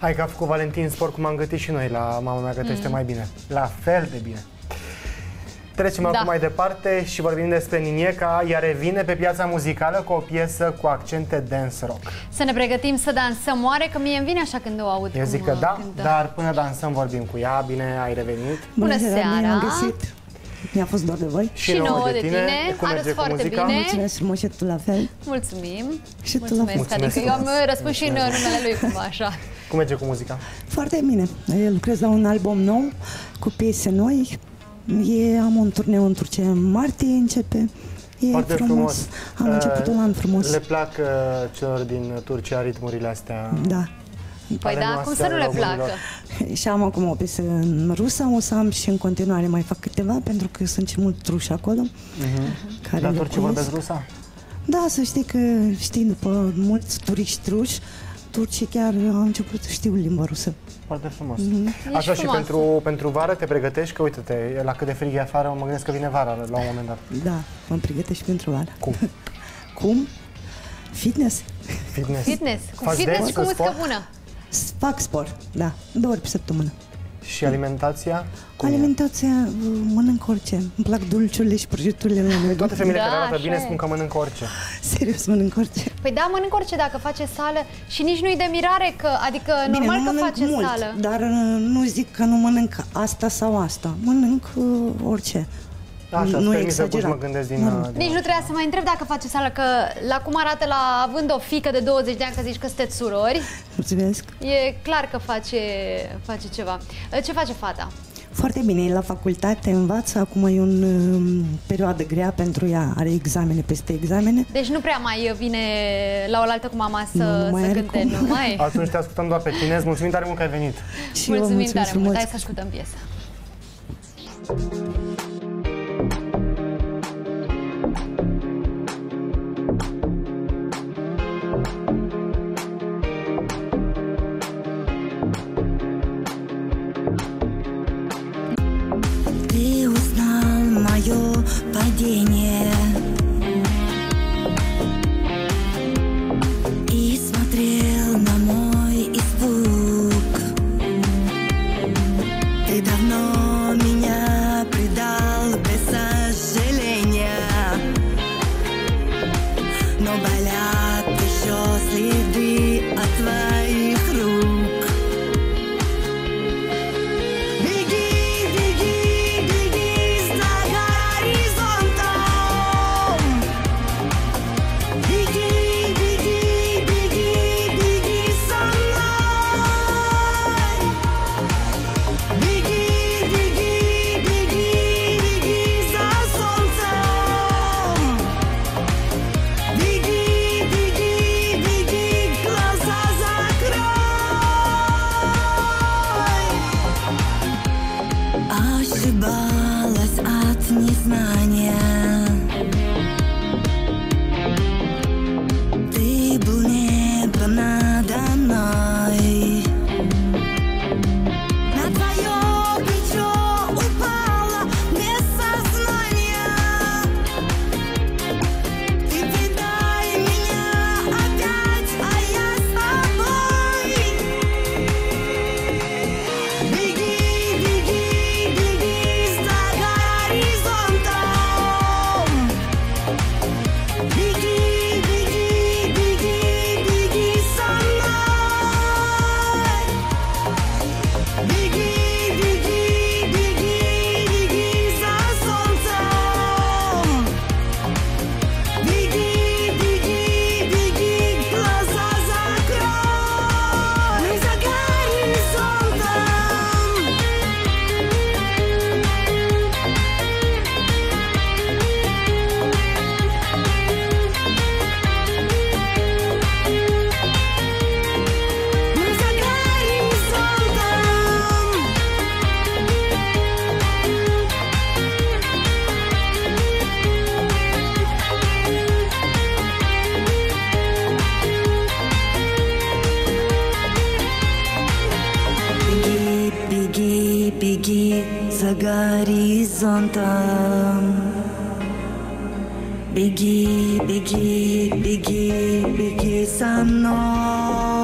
Hai că a făcut Valentin sport cum am gătit și noi la Mama mea gătește mm. mai bine. La fel de bine. Trecem da. acum mai departe și vorbim despre Ninieca. Ea revine pe piața muzicală cu o piesă cu accente dance rock. Să ne pregătim să dansăm. Oare că mie îmi vine așa când o aud Eu zic că da, cântă. dar până dansăm vorbim cu ea. Bine, ai revenit. Bună, Bună seara! găsit. Mi-a fost doar de voi. Și, și nouă de tine. tine. Cum Arăți foarte muzica? bine. Mulțumesc frumos și tu la fel. Mulțumim. Și tu la fel. Mulțumesc. Adică eu am răspuns și în numele lui cumva așa. Cum merge cu muzica? Foarte bine. Eu lucrez la un album nou cu piese noi. E, am un turneu în Turcia în martie, începe. E Foarte frumos. frumos. Am început uh, un an frumos. Le plac uh, celor din Turcia ritmurile astea? Da. Păi da, cum să nu le placă? Și am acum o piesă în rusă, o să am și în continuare mai fac câteva, pentru că sunt și mult truși acolo. Uh-huh. Care Dar turcii vorbesc rusa? Da, să știi că, știi, după mulți turiști truși, turcii chiar au început să știu limba rusă. Foarte frumos. Mm-hmm. Așa și pentru, pentru vară te pregătești? Că uite-te, la cât de frig e afară, mă gândesc că vine vara la un moment dat. Da, mă pregătești pentru vară. Cum? Cum? Fitness. Fitness. Fitness. Cu Faci fitness și cu muzică bună. Fac sport, da, două ori pe săptămână. Și alimentația? Cum alimentația, uh, mănânc orice. Îmi plac dulciurile și prăjiturile mele. Toate femeile da, care arată bine spun că mănânc orice. Serios, mănânc orice. Păi da, mănânc orice dacă face sală și nici nu-i de mirare că, adică bine, normal că face mult, sală. dar uh, nu zic că nu mănânc asta sau asta. Mănânc uh, orice. Așa, nu exagerat. mă gândesc din, nu. din Nici nu trebuia să mai întreb dacă face sală, că la cum arată la având o fică de 20 de ani, că zici că sunteți surori. Mulțumesc. E clar că face, face ceva. Ce face fata? Foarte bine, e la facultate, învață, acum e o um, perioadă grea pentru ea, are examene peste examene. Deci nu prea mai vine la oaltă cu mama să, nu să cânte, cum. nu mai? Atunci te ascultăm doar pe tine, mulțumim tare mult că ai venit. Și mulțumim tare mult, hai să ascultăm piesa. darnos незнания. Begi, zagari, zontam. Biggie, biggie, biggie, biggie, sanó.